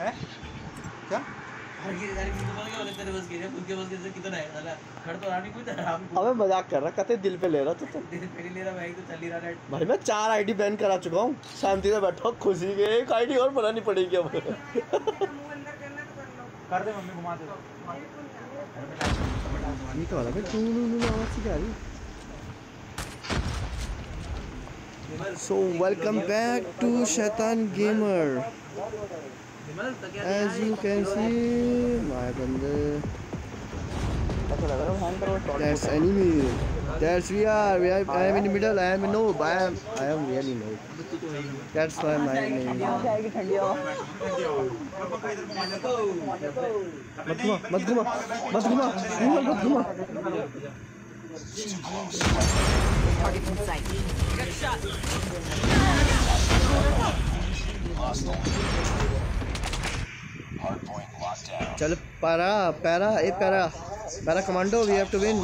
है? क्या? अबे मज़ाक कर रहा कहते दिल पे ले रहा तू तो। भाई मैं चार आईडी बैन करा चुका हूँ शांति से बैठा खुशी के एक आईडी और बनानी पड़ेगी अब। कर दे मम्मी घुमा दे। ये क्या रहा नू नू आवाज़ से क्या आ रही so welcome back to Shaitan gamer as you can see my bande that's enemy that's we are we are I am in the middle I am noob I am I am really noob that's why my name मत घुमा मत घुमा मत घुमा घुमा मत घुमा Target in sight. चल para para A para. Para commando we have to win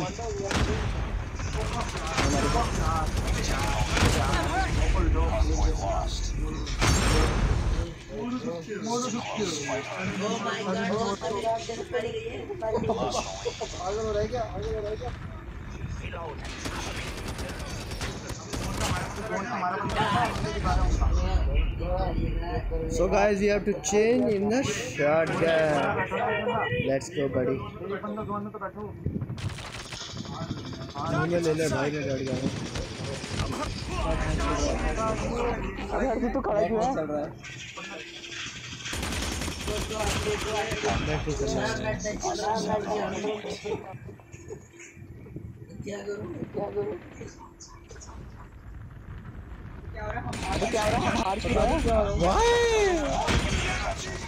So guys, we have to change in the shotgun. Let's go, buddy. तो ले ले भाई का गाड़ी अरे तू खड़ा क्यों है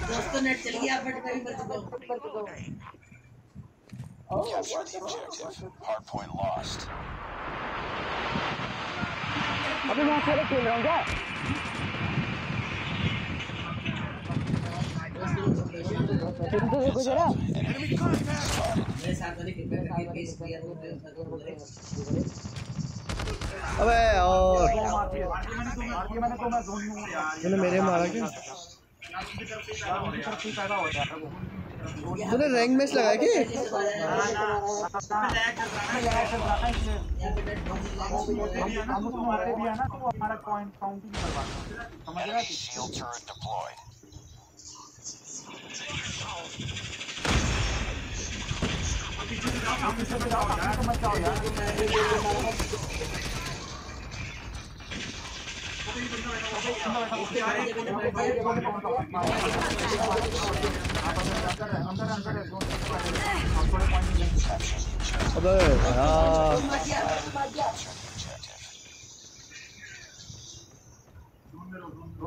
दोस्तों नेट चल गया बट मैं भी बच चुका हूँ Capture the objective. Hardpoint lost. अभी मैं अकेले खेल रहा हूँ क्या फिर तो देखो जरा मेरे साथ वाले फिर मैं करके पेश किया तो मैं उसका तो बोल रहे अबे और मार दिया मैंने मार मेरे क्या? तूने रैंक मैच लगाया क्या? हम उसको मारते भी है ना तो वो हमारा पॉइंट काउंटिंग करवाता है समझ रहा है Shield turret deployed. आप पीछे पे जाओ आप तो मत जाओ यार अंदर अंदर है जोन आप थोड़े point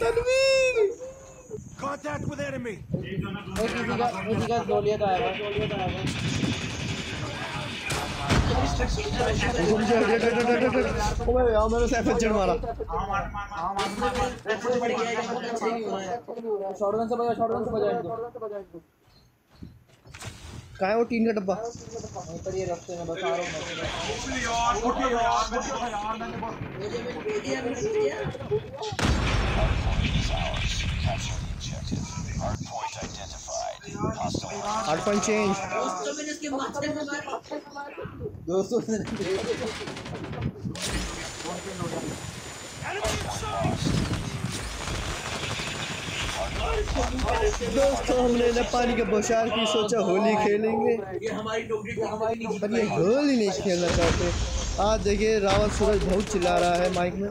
Tanveer Contact with enemy. किसी का किसी का गोलियाँ तो आएगा गोलियाँ तो आएगा ओए यार मैंने सैफ चढ़ मारा शॉटगन से बजा शॉटगन से बजा इनको कहाँ है वो टीन का डब्बा में हूँ पॉइंट चेंज दोस्तों दोस्तों हमने पानी के बौछार की सोचा होली खेलेंगे। ये हमारी डोगरी हमारी पर ये होली नहीं खेलना चाहते। आज देखिए रावत सूरज बहुत चिल्ला रहा है माइक में।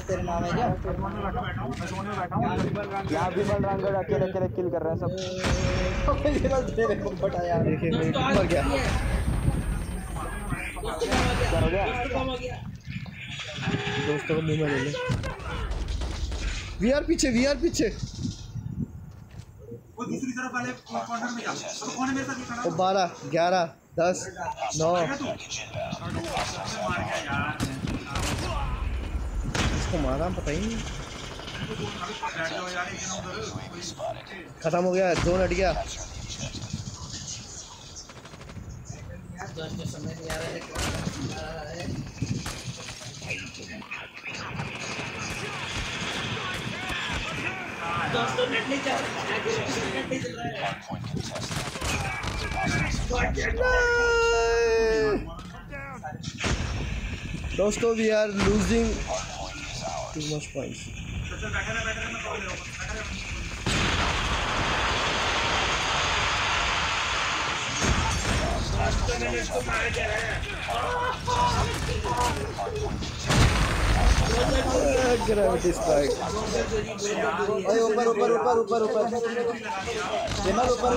तेरे नाम है क्या? यहाँ भी बल रंगड़ अकेले अकेले किल कर रहे हैं सब? तेरे को फटा देखिए मर गया गया? दोस्तों को मुँह में ले ले वी आर पीछे वी आर पीछे वो दूसरी तरफ़ वाले कॉर्नर में जा अब कौन है मेरे साथ ये खड़ा तो बारह ग्यारह दस नौ Package inbound. मार गया यार इसको मारा पता ही नहीं. खत्म हो गया जोन हट गया. तो समझ नहीं आ रहा है क्या आ रहा है दोस्तों नेट नहीं चल रहा है नेट नहीं चल रहा है Hardpoint contested. दोस्तों we are losing Hardpoint is ours. Too much points चल बैठा रहे बैठा रहे मैं कॉल ले रहा हूँ बैठा रहे ग्रेविटी स्ट्राइक ओए ऊपर ऊपर ऊपर ऊपर ऊपर। विमल ऊपर।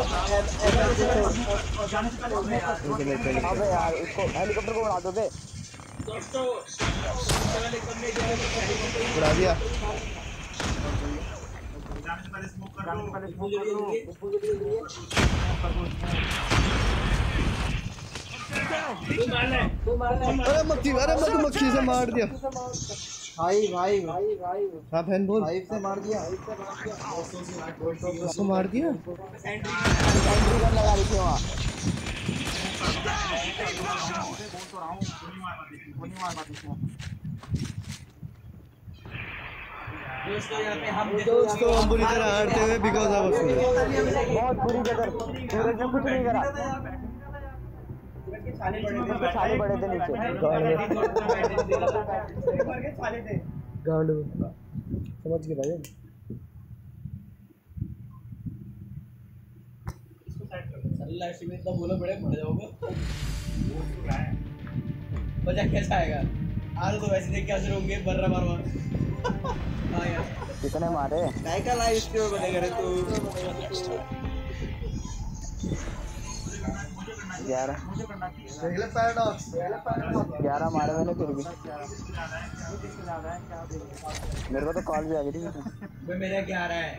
अबे यार इसको हेलीकॉप्टर को उड़ा दो बे दोस्तों उड़ा दिया जाने से पहले स्मोक कर दो। अरे मक्खी अरे मधुमक्खी से मार दिया। भाई भाई भाई हाँ बहन बोल। भाई से मार दिया उसको मार दिया। लगा रही थी वहाँ तो हूँ दोस्तों हम बुरी तरह हारते हुए बिकॉज़ ऑफ़ बहुत बुरी सूरज ने कुछ नहीं करा। छाले बड़े थे नीचे गांड समझ गए भाई में इतना बोलो बड़े मर जाओगे मज़ा कैसा आएगा आज तो वैसे देख के असर होंगे बर्रा हाँ यार कितने मारे? काय का लाइव स्ट्रीम बने करे तू। ग्यारह। मारा मारे मैंने फिर भी। मेरे को तो कॉल भी आ गई थी। मेरा ग्यारह है।